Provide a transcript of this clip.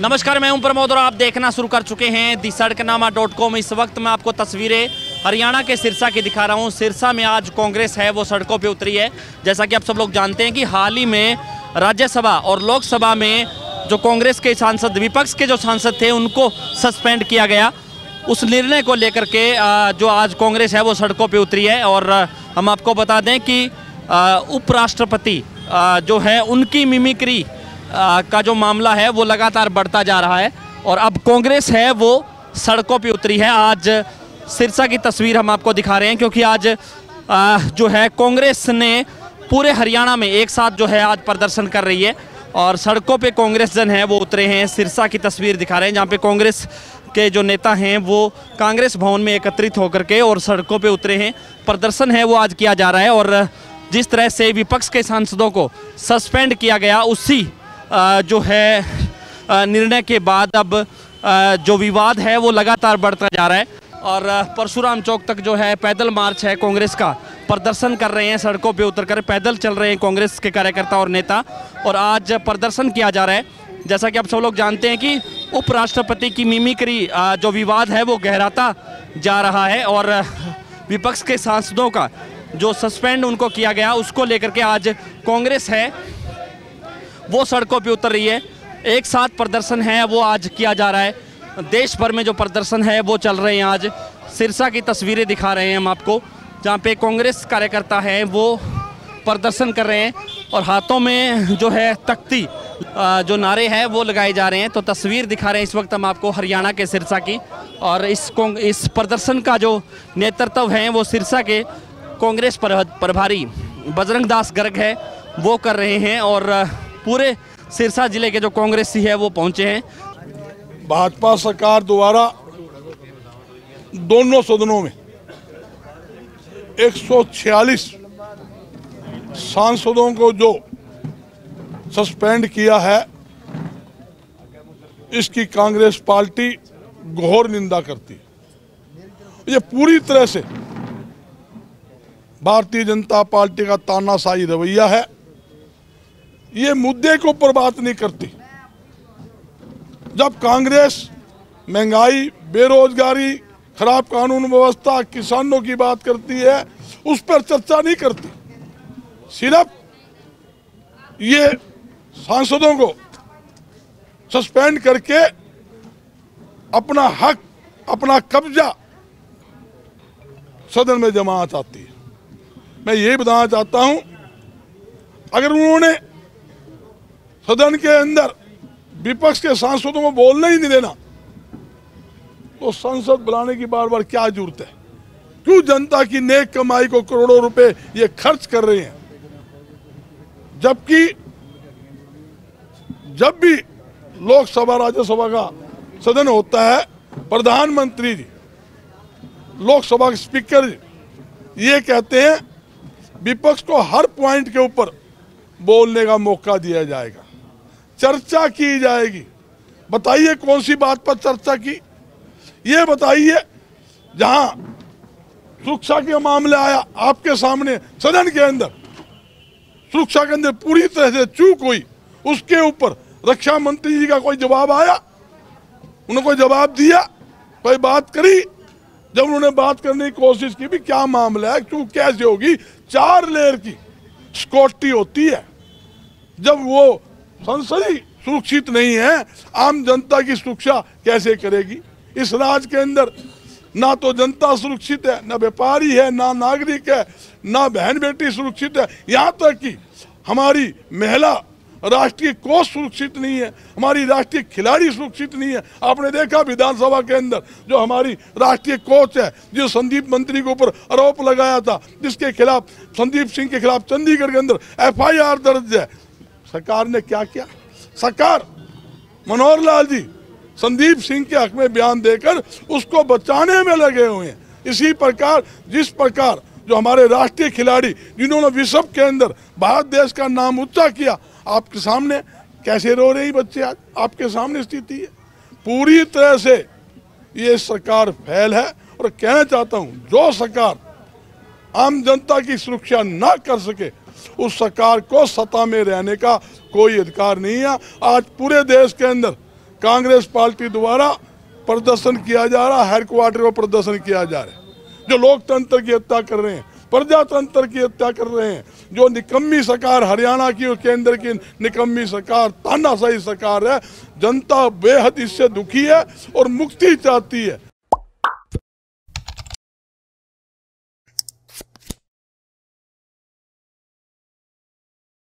नमस्कार, मैं हूँ प्रमोद और आप देखना शुरू कर चुके हैं दी सड़कनामा डॉट कॉम। इस वक्त मैं आपको तस्वीरें हरियाणा के सिरसा की दिखा रहा हूँ। सिरसा में आज कांग्रेस है, वो सड़कों पे उतरी है। जैसा कि आप सब लोग जानते हैं कि हाल ही में राज्यसभा और लोकसभा में जो कांग्रेस के सांसद, विपक्ष के जो सांसद थे, उनको सस्पेंड किया गया। उस निर्णय को लेकर के जो आज कांग्रेस है, वो सड़कों पर उतरी है। और हम आपको बता दें कि उपराष्ट्रपति जो है, उनकी मिमिक्री का जो मामला है वो लगातार बढ़ता जा रहा है। और अब कांग्रेस है वो सड़कों पे उतरी है। आज सिरसा की तस्वीर हम आपको दिखा रहे हैं क्योंकि आज आ, जो है कांग्रेस ने पूरे हरियाणा में एक साथ जो है आज प्रदर्शन कर रही है। और सड़कों पे कांग्रेस जन है वो उतरे हैं। सिरसा की तस्वीर दिखा रहे हैं जहाँ पे कांग्रेस के जो नेता हैं वो कांग्रेस भवन में एकत्रित होकर के और सड़कों पे उतरे हैं। प्रदर्शन है वो आज किया जा रहा है। और जिस तरह से विपक्ष के सांसदों को सस्पेंड किया गया उसी जो है निर्णय के बाद अब जो विवाद है, वो लगातार बढ़ता जा रहा है। और परशुराम चौक तक जो है, पैदल मार्च है कांग्रेस का। प्रदर्शन कर रहे हैं, सड़कों पे उतरकर पैदल चल रहे हैं कांग्रेस के कार्यकर्ता और नेता। और आज प्रदर्शन किया जा रहा है। जैसा कि आप सब लोग जानते हैं कि उपराष्ट्रपति की मिमिक्री जो विवाद है, वो गहराता जा रहा है। और विपक्ष के सांसदों का जो सस्पेंड उनको किया गया, उसको लेकर के आज कांग्रेस है। वो सड़कों पर उतर रही है। एक साथ प्रदर्शन है, वो आज किया जा रहा है। देश भर में जो प्रदर्शन है, वो चल रहे हैं आज। सिरसा की तस्वीरें दिखा रहे हैं हम आपको। जहाँ पे कांग्रेस कार्यकर्ता हैं, वो प्रदर्शन कर रहे हैं और हाथों में जो है तख्ती जो नारे हैं, वो लगाए जा रहे हैं। तो तस्वीर दिखा रहे हैं इस वक्त हम आपको हरियाणा के सिरसा की। और इस इस प्रदर्शन का जो नेतृत्व है, वो सिरसा के कांग्रेस प्रभारी बजरंग दास गर्ग है, वो कर रहे हैं। और पूरे सिरसा ज़िले के जो कांग्रेसी है वो पहुँचे हैं। भाजपा सरकार द्वारा दोनों सदनों में 146 सांसदों को जो सस्पेंड किया है, इसकी कांग्रेस पार्टी घोर निंदा करती है। ये पूरी तरह से भारतीय जनता पार्टी का तानाशाही रवैया है। ये मुद्दे के ऊपर बात नहीं करती। जब कांग्रेस महँगाई, बेरोजगारी, खराब कानून व्यवस्था, किसानों की बात करती है, उस पर चर्चा नहीं करती। सिर्फ़ ये सांसदों को सस्पेंड करके अपना हक, अपना कब्जा सदन में जमाना चाहती है। मैं ये बताना चाहता हूँ, अगर उन्होंने सदन के अंदर विपक्ष के सांसदों को बोलने ही नहीं देना। तो संसद बुलाने की बार बार क्या ज़रूरत है? क्यों जनता की नेक कमाई को करोड़ों रुपए ये खर्च कर रहे हैं? जबकि, जब भी लोकसभा, राज्यसभा का सदन होता है, प्रधानमंत्री जी, लोकसभा के स्पीकर जी, ये कहते हैं, विपक्ष को हर पॉइंट के ऊपर बोलने का मौका दिया जाएगा। चर्चा की जाएगी। बताइए कौन सी बात पर चर्चा की? ये बताइए, जहाँ सुरक्षा के मामले आया आपके सामने सदन के अंदर, सुरक्षा के अंदर पूरी तरह से चूक हुई, उसके ऊपर रक्षा मंत्री जी का कोई जवाब आया? उन्होंने कोई जवाब दिया? कोई बात करी? जब उन्होंने बात करने की कोशिश की भी क्या मामला है क्यों कैसे होगी? चार लेयर की स्कॉटी होती है। जब वो संसदी सुरक्षित नहीं है। आम जनता की सुरक्षा कैसे करेगी? इस राज के अंदर ना तो जनता सुरक्षित है, ना व्यापारी है, ना नागरिक है, ना बहन बेटी सुरक्षित है। यहाँ तक कि हमारी महिला राष्ट्रीय कोष सुरक्षित नहीं है, हमारी राष्ट्रीय खिलाड़ी सुरक्षित नहीं है। आपने देखा विधानसभा के अंदर जो हमारी राष्ट्रीय कोच है, जो संदीप मंत्री के ऊपर आरोप लगाया था, जिसके खिलाफ, संदीप सिंह के खिलाफ चंडीगढ़ के अंदर एफआईआर दर्ज है। सरकार ने क्या किया? सरकार, मनोहर लाल जी, संदीप सिंह के हक में बयान देकर उसको बचाने में लगे हुए हैं। इसी प्रकार, जिस प्रकार जो हमारे राष्ट्रीय खिलाड़ी, जिन्होंने विश्व के अंदर भारत देश का नाम ऊँचा किया, आपके सामने कैसे रो रही बच्चे आज? आपके सामने स्थिति है। पूरी तरह से ये सरकार फैल है और कहना चाहता हूँ, जो सरकार आम जनता की सुरक्षा ना कर सके उस सरकार को सत्ता में रहने का कोई अधिकार नहीं है। आज पूरे देश के अंदर कांग्रेस पार्टी द्वारा प्रदर्शन किया जा रहा है हेडक्वार्टर में प्रदर्शन किया जा रहा है। जो लोकतंत्र की हत्या कर रहे हैं, प्रजातंत्र की हत्या कर रहे हैं, जो निकम्मी सरकार, हरियाणा की और केंद्र की निकम्मी सरकार, तानाशाही सरकार है, जनता बेहद इससे दुखी है और मुक्ति चाहती है।